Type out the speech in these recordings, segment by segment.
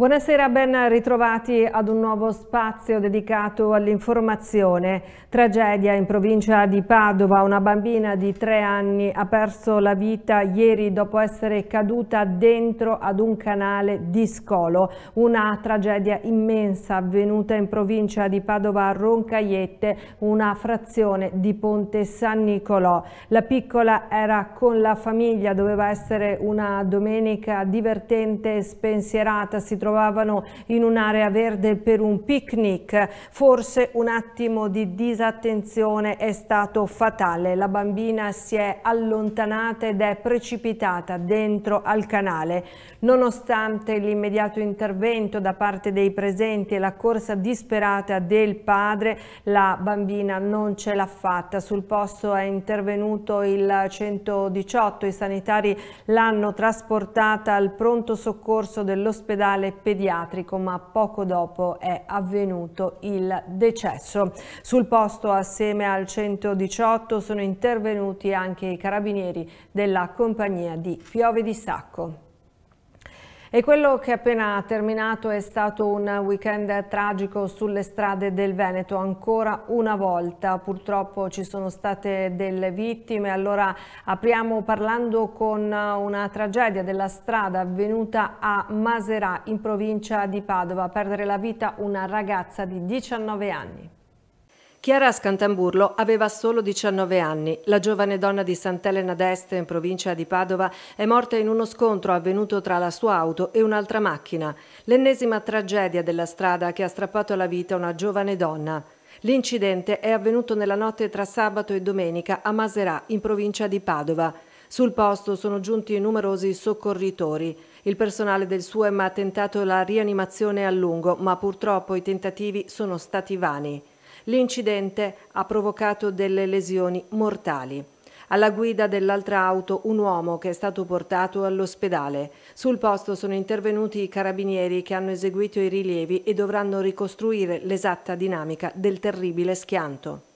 Buonasera, ben ritrovati ad un nuovo spazio dedicato all'informazione. Tragedia in provincia di Padova. Una bambina di tre anni ha perso la vita ieri dopo essere caduta dentro ad un canale di scolo. Una tragedia immensa avvenuta in provincia di Padova a Roncaiette, una frazione di Ponte San Nicolò. La piccola era con la famiglia, doveva essere una domenica divertente e spensierata. Si trovavano in un'area verde per un picnic. Forse un attimo di disattenzione è stato fatale. La bambina si è allontanata ed è precipitata dentro al canale. Nonostante l'immediato intervento da parte dei presenti e la corsa disperata del padre, la bambina non ce l'ha fatta. Sul posto è intervenuto il 118, i sanitari l'hanno trasportata al pronto soccorso dell'ospedale pediatrico ma poco dopo è avvenuto il decesso. Sul posto assieme al 118 sono intervenuti anche i carabinieri della compagnia di Piove di Sacco. E quello che è appena terminato è stato un weekend tragico sulle strade del Veneto, ancora una volta. Purtroppo ci sono state delle vittime, allora apriamo parlando con una tragedia della strada avvenuta a Maserà in provincia di Padova, perdere la vita una ragazza di 19 anni. Chiara Scantamburlo aveva solo 19 anni. La giovane donna di Sant'Elena d'Este, in provincia di Padova, è morta in uno scontro avvenuto tra la sua auto e un'altra macchina. L'ennesima tragedia della strada che ha strappato la vita una giovane donna. L'incidente è avvenuto nella notte tra sabato e domenica a Maserà, in provincia di Padova. Sul posto sono giunti numerosi soccorritori. Il personale del SUEM ha tentato la rianimazione a lungo, ma purtroppo i tentativi sono stati vani. L'incidente ha provocato delle lesioni mortali. Alla guida dell'altra auto un uomo che è stato portato all'ospedale. Sul posto sono intervenuti i carabinieri che hanno eseguito i rilievi e dovranno ricostruire l'esatta dinamica del terribile schianto.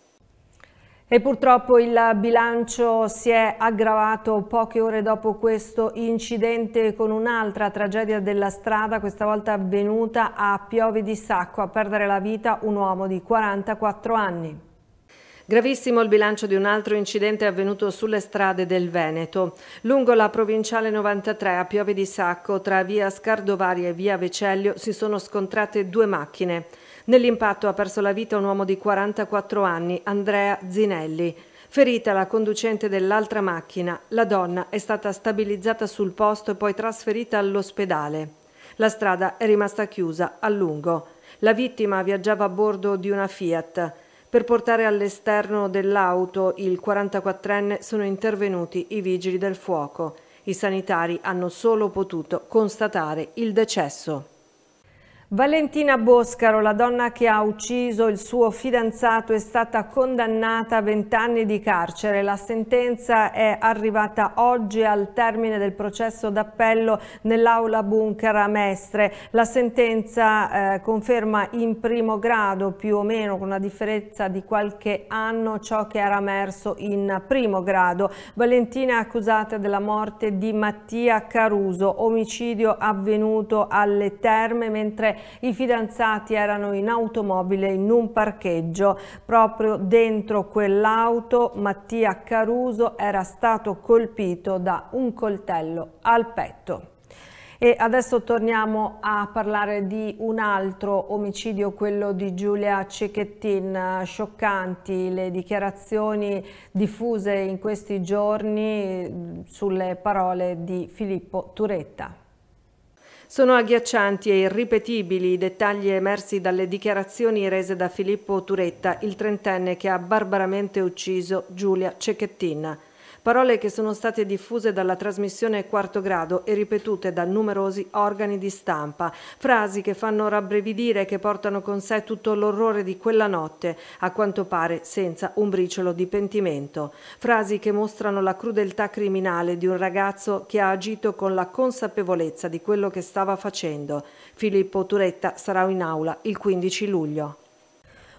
E purtroppo il bilancio si è aggravato poche ore dopo questo incidente con un'altra tragedia della strada, questa volta avvenuta a Piove di Sacco, a perdere la vita un uomo di 44 anni. Gravissimo il bilancio di un altro incidente avvenuto sulle strade del Veneto. Lungo la provinciale 93 a Piove di Sacco, tra via Scardovari e via Vecellio, si sono scontrate due macchine. Nell'impatto ha perso la vita un uomo di 44 anni, Andrea Zinelli. Ferita la conducente dell'altra macchina, la donna è stata stabilizzata sul posto e poi trasferita all'ospedale. La strada è rimasta chiusa a lungo. La vittima viaggiava a bordo di una Fiat. Per portare all'esterno dell'auto il 44enne sono intervenuti i vigili del fuoco. I sanitari hanno solo potuto constatare il decesso. Valentina Boscaro, la donna che ha ucciso il suo fidanzato, è stata condannata a 20 anni di carcere. La sentenza è arrivata oggi al termine del processo d'appello nell'aula bunker a Mestre. La sentenza eh, conferma in primo grado, più o meno con una differenza di qualche anno, ciò che era emerso in primo grado. Valentina è accusata della morte di Mattia Caruso, omicidio avvenuto alle terme mentre i fidanzati erano in automobile in un parcheggio. Proprio dentro quell'auto Mattia Caruso era stato colpito da un coltello al petto. E adesso torniamo a parlare di un altro omicidio, quello di Giulia Cecchettin. Scioccanti le dichiarazioni diffuse in questi giorni sulle parole di Filippo Turetta. Sono agghiaccianti e irripetibili i dettagli emersi dalle dichiarazioni rese da Filippo Turetta, il trentenne che ha barbaramente ucciso Giulia Cecchettin. Parole che sono state diffuse dalla trasmissione Quarto Grado e ripetute da numerosi organi di stampa. Frasi che fanno rabbrividire e che portano con sé tutto l'orrore di quella notte, a quanto pare senza un briciolo di pentimento. Frasi che mostrano la crudeltà criminale di un ragazzo che ha agito con la consapevolezza di quello che stava facendo. Filippo Turetta sarà in aula il 15 luglio.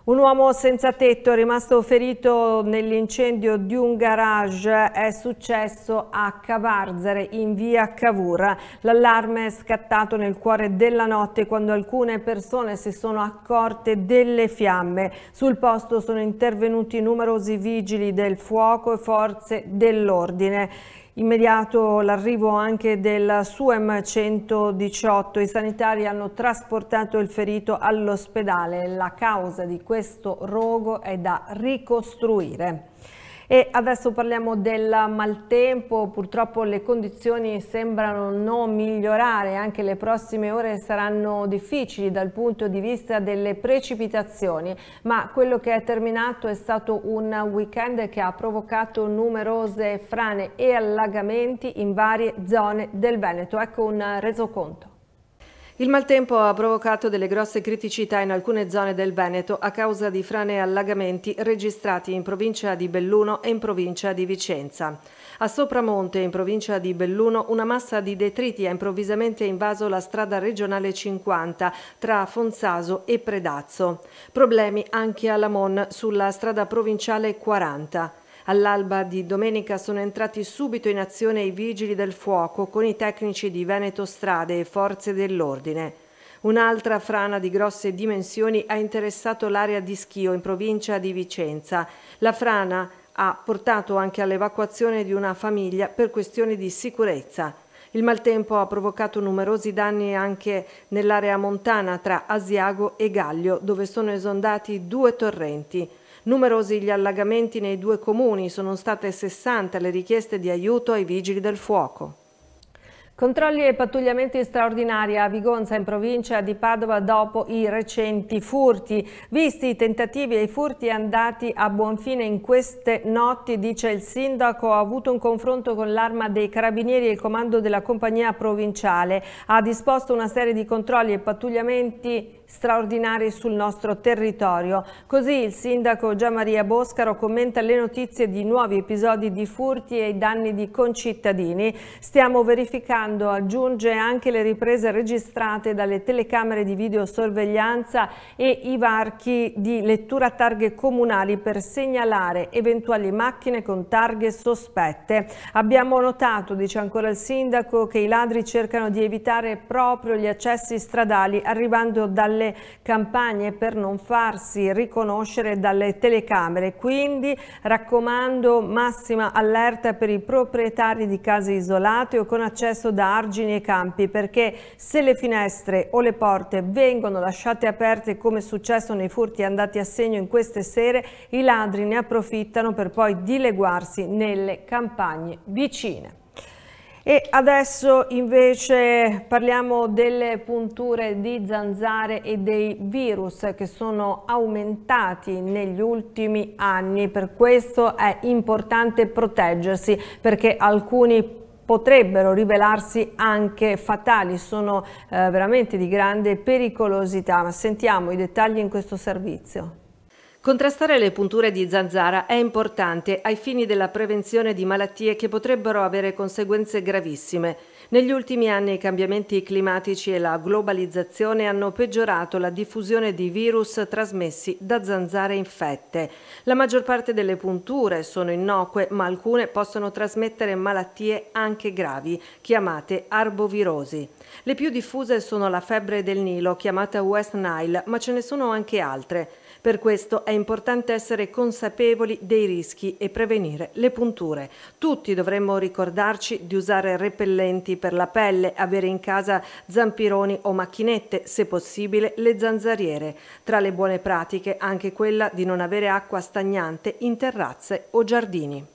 Un uomo senza tetto è rimasto ferito nell'incendio di un garage, è successo a Cavarzere in via Cavour. L'allarme è scattato nel cuore della notte quando alcune persone si sono accorte delle fiamme. Sul posto sono intervenuti numerosi vigili del fuoco e forze dell'ordine. Immediato l'arrivo anche del SUEM 118, i sanitari hanno trasportato il ferito all'ospedale. La causa di questo rogo è da ricostruire. E adesso parliamo del maltempo, purtroppo le condizioni sembrano non migliorare, anche le prossime ore saranno difficili dal punto di vista delle precipitazioni, ma quello che è terminato è stato un weekend che ha provocato numerose frane e allagamenti in varie zone del Veneto. Ecco un resoconto. Il maltempo ha provocato delle grosse criticità in alcune zone del Veneto a causa di frane e allagamenti registrati in provincia di Belluno e in provincia di Vicenza. A Sopramonte, in provincia di Belluno, una massa di detriti ha improvvisamente invaso la strada regionale 50 tra Fonzaso e Predazzo. Problemi anche a Lamon sulla strada provinciale 40. All'alba di domenica sono entrati subito in azione i vigili del fuoco con i tecnici di Veneto Strade e forze dell'ordine. Un'altra frana di grosse dimensioni ha interessato l'area di Schio in provincia di Vicenza. La frana ha portato anche all'evacuazione di una famiglia per questioni di sicurezza. Il maltempo ha provocato numerosi danni anche nell'area montana tra Asiago e Gaglio, dove sono esondati due torrenti. Numerosi gli allagamenti nei due comuni, sono state 60 le richieste di aiuto ai vigili del fuoco. Controlli e pattugliamenti straordinari a Vigonza in provincia di Padova dopo i recenti furti. Visti i tentativi e i furti andati a buon fine in queste notti, dice il sindaco, ha avuto un confronto con l'arma dei carabinieri e il comando della compagnia provinciale. Ha disposto una serie di controlli e pattugliamenti straordinari sul nostro territorio. Così il sindaco Gianmaria Boscaro commenta le notizie di nuovi episodi di furti e i danni di concittadini. Stiamo verificando, aggiunge anche le riprese registrate dalle telecamere di videosorveglianza e i varchi di lettura targhe comunali per segnalare eventuali macchine con targhe sospette. Abbiamo notato, dice ancora il sindaco, che i ladri cercano di evitare proprio gli accessi stradali arrivando dalle dalle campagne per non farsi riconoscere dalle telecamere. Quindi raccomando massima allerta per i proprietari di case isolate o con accesso da argini e campi perché se le finestre o le porte vengono lasciate aperte come è successo nei furti andati a segno in queste sere, i ladri ne approfittano per poi dileguarsi nelle campagne vicine. E adesso invece parliamo delle punture di zanzare e dei virus che sono aumentati negli ultimi anni. Per questo è importante proteggersi perché alcuni potrebbero rivelarsi anche fatali, sono eh, veramente di grande pericolosità. Ma sentiamo i dettagli in questo servizio. Contrastare le punture di zanzara è importante ai fini della prevenzione di malattie che potrebbero avere conseguenze gravissime. Negli ultimi anni i cambiamenti climatici e la globalizzazione hanno peggiorato la diffusione di virus trasmessi da zanzare infette. La maggior parte delle punture sono innocue, ma alcune possono trasmettere malattie anche gravi, chiamate arbovirosi. Le più diffuse sono la febbre del Nilo, chiamata West Nile, ma ce ne sono anche altre. Per questo è importante essere consapevoli dei rischi e prevenire le punture. Tutti dovremmo ricordarci di usare repellenti per la pelle, avere in casa zampironi o macchinette, se possibile le zanzariere. Tra le buone pratiche anche quella di non avere acqua stagnante in terrazze o giardini.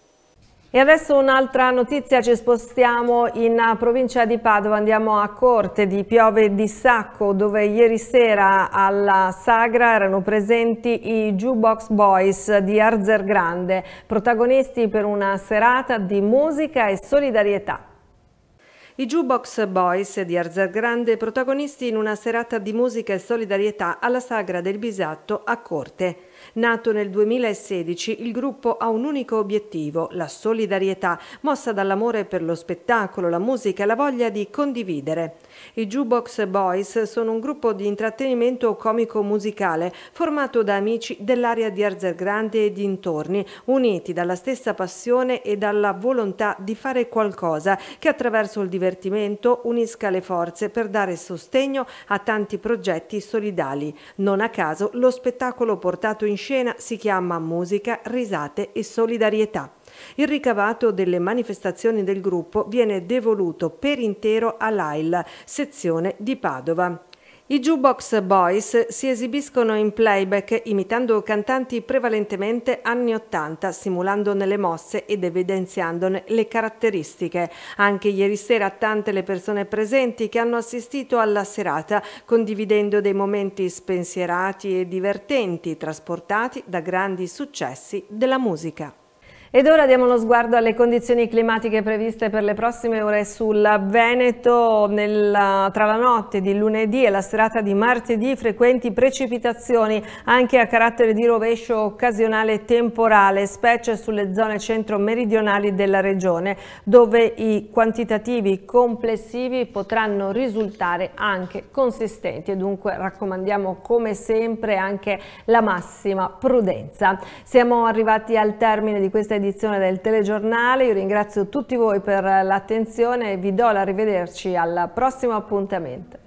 E adesso un'altra notizia, ci spostiamo in provincia di Padova, andiamo a Corte di Piove di Sacco dove ieri sera alla Sagra erano presenti i Jukebox Boys di Arzer Grande, protagonisti per una serata di musica e solidarietà. I Jukebox Boys di Arzer Grande protagonisti in una serata di musica e solidarietà alla Sagra del Bisatto a Corte. Nato nel 2016, il gruppo ha un unico obiettivo, la solidarietà, mossa dall'amore per lo spettacolo, la musica e la voglia di condividere. I Jukebox Boys sono un gruppo di intrattenimento comico-musicale formato da amici dell'area di Arzergrande e dintorni, uniti dalla stessa passione e dalla volontà di fare qualcosa che attraverso il divertimento unisca le forze per dare sostegno a tanti progetti solidali. Non a caso lo spettacolo portato in scena si chiama Musica, risate e solidarietà. Il ricavato delle manifestazioni del gruppo viene devoluto per intero all'AIL, sezione di Padova. I Jukebox Boys si esibiscono in playback imitando cantanti prevalentemente anni 80, simulandone le mosse ed evidenziandone le caratteristiche. Anche ieri sera tante le persone presenti che hanno assistito alla serata, condividendo dei momenti spensierati e divertenti, trasportati da grandi successi della musica. Ed ora diamo uno sguardo alle condizioni climatiche previste per le prossime ore sul Veneto. Nella, tra la notte di lunedì e la serata di martedì frequenti precipitazioni anche a carattere di rovescio occasionale temporale, specie sulle zone centro-meridionali della regione, dove i quantitativi complessivi potranno risultare anche consistenti e dunque raccomandiamo come sempre anche la massima prudenza. Siamo arrivati al termine di questa edizione del telegiornale. Io ringrazio tutti voi per l'attenzione e vi do la rivederci al prossimo appuntamento.